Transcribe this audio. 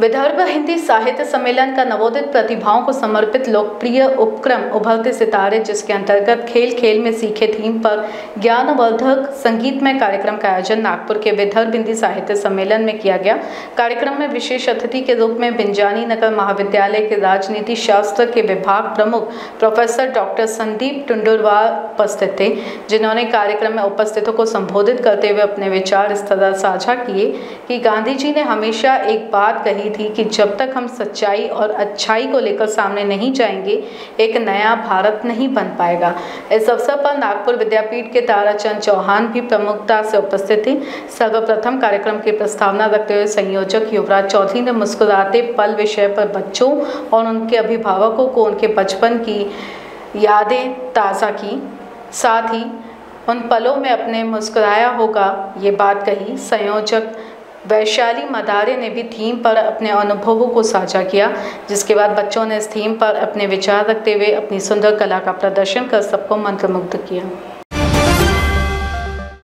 विदर्भ हिंदी साहित्य सम्मेलन का नवोदित प्रतिभाओं को समर्पित लोकप्रिय उपक्रम उभरते सितारे, जिसके अंतर्गत खेल खेल में सीखे थीम पर ज्ञानवर्धक संगीतमय कार्यक्रम का आयोजन नागपुर के विदर्भ हिंदी साहित्य सम्मेलन में किया गया। कार्यक्रम में विशेष अतिथि के रूप में बिंजानी नगर महाविद्यालय के राजनीति शास्त्र के विभाग प्रमुख प्रोफेसर डॉक्टर संदीप टुंडुरवार उपस्थित थे, जिन्होंने कार्यक्रम में उपस्थितों को संबोधित करते हुए अपने विचार इस तरह साझा किए कि गांधी जी ने हमेशा एक बात कही थी कि जब तक हम सच्चाई और अच्छाई को लेकर सामने नहीं जाएँगे, एक नया भारत नहीं बन पाएगा। इस अवसर पर नागपुर विद्यापीठ के ताराचंद चौहान भी प्रमुखता से उपस्थित थे। सर्वप्रथम कार्यक्रम की प्रस्तावना रखते हुए संयोजक युवराज चौधरी ने मुस्कुराते पल विषय पर बच्चों और उनके अभिभावकों को उनके बचपन की यादें ताज़ा की। साथ ही उन पलों में अपने मुस्कुराया होगा, ये बात कही संयोजक वैशाली मदारे ने भी थीम पर अपने अनुभवों को साझा किया, जिसके बाद बच्चों ने इस थीम पर अपने विचार रखते हुए अपनी सुंदर कला का प्रदर्शन कर सबको मंत्रमुग्ध किया।